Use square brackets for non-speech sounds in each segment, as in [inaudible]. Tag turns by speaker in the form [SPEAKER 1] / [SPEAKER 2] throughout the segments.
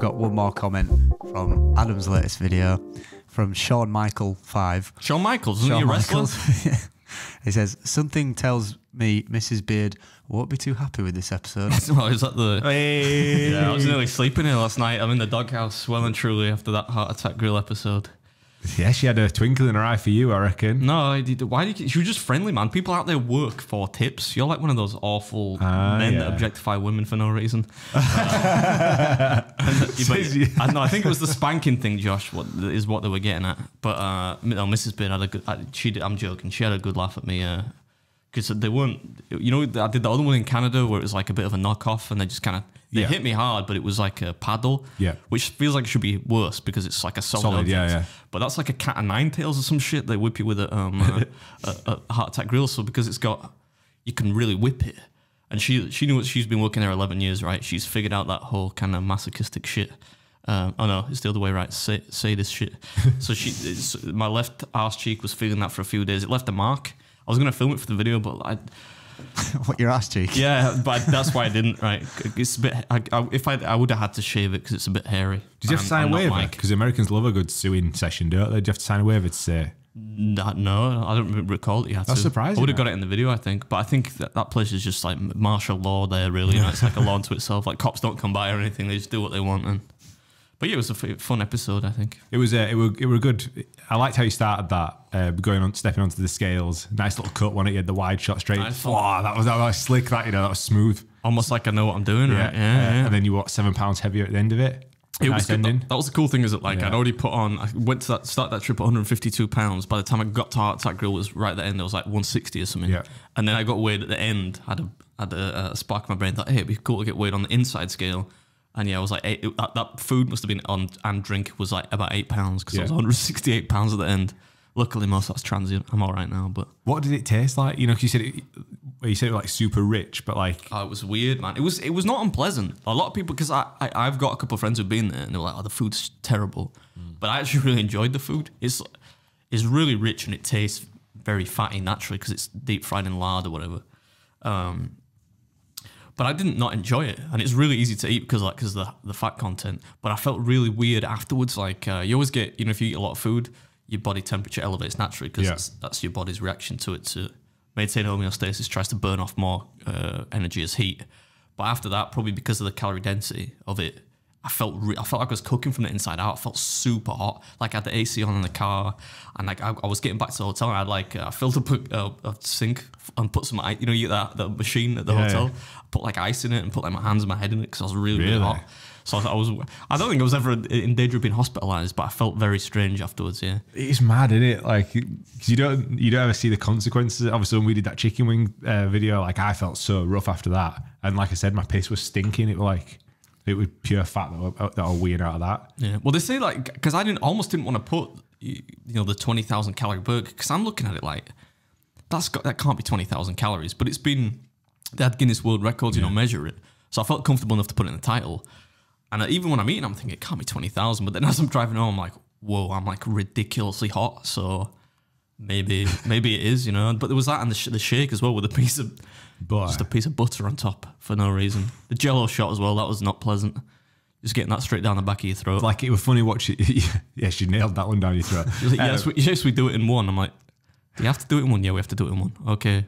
[SPEAKER 1] got one more comment from Adam's latest video from Sean Michael five.
[SPEAKER 2] Sean Michaels, isn't he a wrestler? [laughs]
[SPEAKER 1] He says something tells me Mrs. Beard won't be too happy with this episode. [laughs]
[SPEAKER 2] well, is that the?
[SPEAKER 1] hey.
[SPEAKER 2] Yeah, I was nearly sleeping here last night. I'm in the doghouse, well and truly after that heart attack grill episode.
[SPEAKER 3] Yeah, she had a twinkle in her eye for you, I reckon.
[SPEAKER 2] No, I did, why do you? She was just friendly, man. People out there work for tips. You're like one of those awful
[SPEAKER 3] Ah,
[SPEAKER 2] men that objectify women for no reason. [laughs] Uh, and, but. I, know, I think it was the spanking thing, Josh. What is what they were getting at? But uh, no, Mrs. Beard had a good. I, she, did, I'm joking. She had a good laugh at me. Uh, because they weren't, you know, I did the other one in Canada where it was like a bit of a knockoff, and they just kind of they
[SPEAKER 3] Yeah.
[SPEAKER 2] hit me hard, but it was like a paddle,
[SPEAKER 3] Yeah.
[SPEAKER 2] which feels like it should be worse because it's like a solid,
[SPEAKER 3] Solid, yeah,
[SPEAKER 2] object.
[SPEAKER 3] yeah.
[SPEAKER 2] But that's like a cat of nine tails or some shit. They whip you with a, um, a, [laughs] a, a heart attack grill. So because it's got, you can really whip it. And she she knew what she's been working there eleven years, right? She's figured out that whole kind of masochistic shit. Um, oh no, it's the other way, right? Say say this shit. [laughs] so she, it's, my left arse cheek was feeling that for a few days. It left a mark. I was gonna film it for the video, but I, [laughs]
[SPEAKER 1] what your ass cheek?
[SPEAKER 2] yeah, but that's why I didn't. Right? It's a bit. I, I, if I, I would have had to shave it because it's a bit hairy.
[SPEAKER 3] Did you have to
[SPEAKER 2] I'm-
[SPEAKER 3] sign
[SPEAKER 2] I'm
[SPEAKER 3] a waiver?
[SPEAKER 2] Mike.
[SPEAKER 3] Because Americans love a good suing session, don't they? Do you have to sign a waiver to say?
[SPEAKER 2] No, no, I don't recall that you had
[SPEAKER 3] That's
[SPEAKER 2] to.
[SPEAKER 3] surprising,
[SPEAKER 2] I would have got it in the video, I think, but I think that that place is just like martial law there. Really, you know, it's like a law unto itself. Like cops don't come by or anything; they just do what they want. And but yeah, it was a f- fun episode. I think.
[SPEAKER 3] It was uh, it were it were good. I liked how you started that, uh, going on, stepping onto the scales. Nice little cut one. It you had the wide shot straight.
[SPEAKER 2] Nice.
[SPEAKER 3] Wow, that was that was slick. That you know that was smooth.
[SPEAKER 2] Almost like I know what I'm doing, right?
[SPEAKER 3] Uh,
[SPEAKER 2] Yeah, yeah.
[SPEAKER 3] And then you what seven pounds heavier at the end of it.
[SPEAKER 2] It
[SPEAKER 3] nice
[SPEAKER 2] was good.
[SPEAKER 3] ending.
[SPEAKER 2] That, that was the cool thing is that like
[SPEAKER 3] Yeah.
[SPEAKER 2] I'd already put on. I went to that start that trip at 152 pounds. By the time I got to Heart Attack Grill, it was right at the end. It was like 160 or something.
[SPEAKER 3] Yeah.
[SPEAKER 2] And then I got weighed at the end. Had a had a, a spark in my brain. Thought, hey, it'd be cool to get weighed on the inside scale. And yeah, I was like, eight, it- that, that food must have been on and drink was like about eight pounds because I was 168 pounds at the end. Luckily, most of that's transient. I'm all right now, but
[SPEAKER 3] What did it taste like? You know, 'cause you said it, you said it was like super rich, but like
[SPEAKER 2] Oh, it was weird, man. It was it was not unpleasant. A lot of people, because I, I I've got a couple of friends who've been there, and they were like, "Oh, the food's terrible," but I actually [laughs] really enjoyed the food. It's it's really rich and it tastes very fatty naturally because it's deep fried in lard or whatever. Um, but I didn't not enjoy it, and it's really easy to eat because like because the the fat content. But I felt really weird afterwards. Like uh, you always get, you know, if you eat a lot of food, your body temperature elevates naturally because
[SPEAKER 3] Yeah.
[SPEAKER 2] that's, that's your body's reaction to it to maintain homeostasis. Tries to burn off more uh, energy as heat. But after that, probably because of the calorie density of it, I felt re- I felt like I was cooking from the inside out. I felt super hot. Like I had the AC on in the car, and like I, I was getting back to the hotel. And I had like uh, I filled up a, a, a sink and put some ice. You know, you that the machine at the
[SPEAKER 3] Yeah,
[SPEAKER 2] hotel.
[SPEAKER 3] yeah.
[SPEAKER 2] Put like ice in it and put like my hands and my head in it because I was really really,
[SPEAKER 3] Really?
[SPEAKER 2] hot. So I, was, I was I don't think I was ever in danger of being hospitalized, but I felt very strange afterwards. Yeah.
[SPEAKER 3] it's mad, isn't it? Like 'cause you don't you don't ever see the consequences. Obviously, when we did that chicken wing uh, video, like I felt so rough after that, and like I said, my piss was stinking. It was like it was pure fat that were, that were weird out of that.
[SPEAKER 2] Yeah. Well, they say like because I didn't almost didn't want to put you know the twenty thousand calorie burger because I'm looking at it like that's got that can't be twenty thousand calories, but it's been they had Guinness World Records, you know, measure it. So I felt comfortable enough to put it in the title. And even when I'm eating, I'm thinking it can't be twenty thousand. But then as I'm driving home, I'm like, whoa, I'm like ridiculously hot. So maybe maybe it is, you know. But there was that and the, sh- the shake as well with a piece of
[SPEAKER 3] But
[SPEAKER 2] just a piece of butter on top for no reason. The Jello shot as well, that was not pleasant. Just getting that straight down the back of your throat.
[SPEAKER 3] like it was funny watching. [laughs] yeah, she nailed that one down your throat.
[SPEAKER 2] Like, yes, um, we, yes, we do it in one. I'm like, do you have to do it in one? Yeah, we have to do it in one. Okay.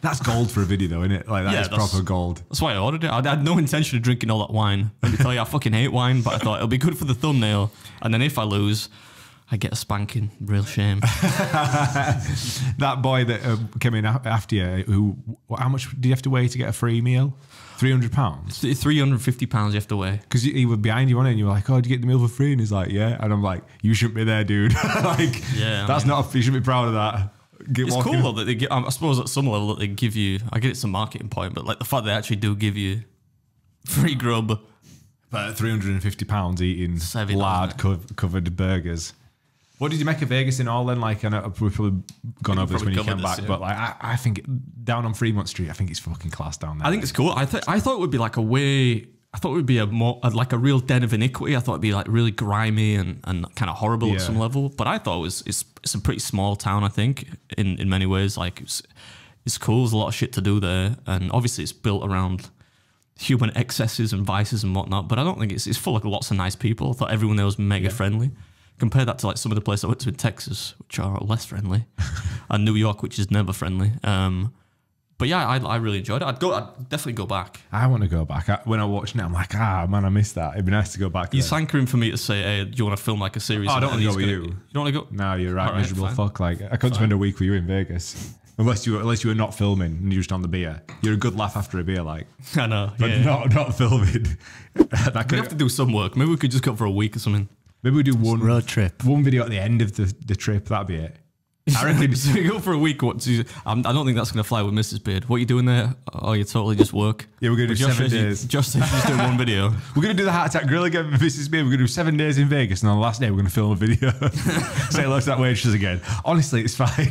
[SPEAKER 3] that's gold for a video, though, isn't it? Like that is
[SPEAKER 2] Yeah, that's-
[SPEAKER 3] proper gold.
[SPEAKER 2] That's why I ordered it. I had no intention of drinking all that wine. Let me tell you, I fucking hate wine, but I thought it'll be good for the thumbnail. And then if I lose, I get a spanking. Real shame. [laughs]
[SPEAKER 3] That boy that uh, came in after you, who how much did you have to weigh to get a free meal? Three hundred pounds.
[SPEAKER 2] Three hundred fifty pounds you have to weigh.
[SPEAKER 3] Because he was behind you on it, and you were like, "Oh, did you get the meal for free?" And he's like, "Yeah." And I'm like, "You shouldn't be there, dude. [laughs] like,
[SPEAKER 2] Yeah, I
[SPEAKER 3] that's
[SPEAKER 2] mean-
[SPEAKER 3] not. You shouldn't be proud of that." Get
[SPEAKER 2] It's
[SPEAKER 3] walking-
[SPEAKER 2] cool though that they give. I suppose at some level that they give you. I get it's a marketing point, but like the fact they actually do give you free grub.
[SPEAKER 3] But 350 pounds eating
[SPEAKER 2] Savvy,
[SPEAKER 3] lard co covered burgers. What did you make of Vegas in all then? Like, I know we've probably gone over this when you came
[SPEAKER 2] this,
[SPEAKER 3] back,
[SPEAKER 2] yeah.
[SPEAKER 3] but like, I, I think down on Fremont Street, I think it's fucking class down there.
[SPEAKER 2] I think it's cool. I th- I thought it would be like a way. I thought it would be a more like a real den of iniquity. I thought it'd be like really grimy and, and kind of horrible
[SPEAKER 3] Yeah.
[SPEAKER 2] at some level. But I thought it was it's it's a pretty small town. I think in in many ways, like it's it's cool. There's a lot of shit to do there, and obviously it's built around human excesses and vices and whatnot. But I don't think it's it's full of lots of nice people. I thought everyone there was mega friendly. Compare that to like some of the places I went to in Texas, which are less friendly, [laughs] and New York, which is never friendly. Um, but yeah, I, I really enjoyed it. I'd go. I'd definitely go back.
[SPEAKER 3] I want to go back. I, when I watched it, I'm like, ah, man, I missed that. It'd be nice to go back. There.
[SPEAKER 2] hankering for me to say, "Hey, do you want to film like a series?"
[SPEAKER 3] Oh, I don't wanna go with
[SPEAKER 2] gonna-
[SPEAKER 3] you.
[SPEAKER 2] You don't want to go?
[SPEAKER 3] No, you're right,
[SPEAKER 2] right,
[SPEAKER 3] miserable
[SPEAKER 2] fine.
[SPEAKER 3] fuck. Like I couldn't spend a week with you in Vegas. [laughs] Unless you unless you were not filming and you're just on the beer. You're a good laugh after a beer, like, [laughs]
[SPEAKER 2] I know.
[SPEAKER 3] but
[SPEAKER 2] yeah.
[SPEAKER 3] not not filming. that
[SPEAKER 2] we
[SPEAKER 3] could,
[SPEAKER 2] have to do some work. Maybe we could just go for a week or something.
[SPEAKER 3] Maybe we do one
[SPEAKER 1] Road trip.
[SPEAKER 3] one video at the end of the, the trip. That'd be it. [laughs]
[SPEAKER 2] I reckon so we [laughs] go for a week. What? Do you, I'm, I don't think that's going to fly with Mrs. Beard. What are you doing there? Oh, you totally just work.
[SPEAKER 3] Yeah, we're gonna
[SPEAKER 2] But
[SPEAKER 3] do
[SPEAKER 2] Josh
[SPEAKER 3] seven
[SPEAKER 2] says you-
[SPEAKER 3] days.
[SPEAKER 2] Josh says she's doing one video. [laughs]
[SPEAKER 3] We're gonna do the heart attack grill again with Mrs. Beard. We're gonna do seven days in Vegas, and on the last day we're gonna film a video. Say hello to that waitress again. Honestly, it's fine.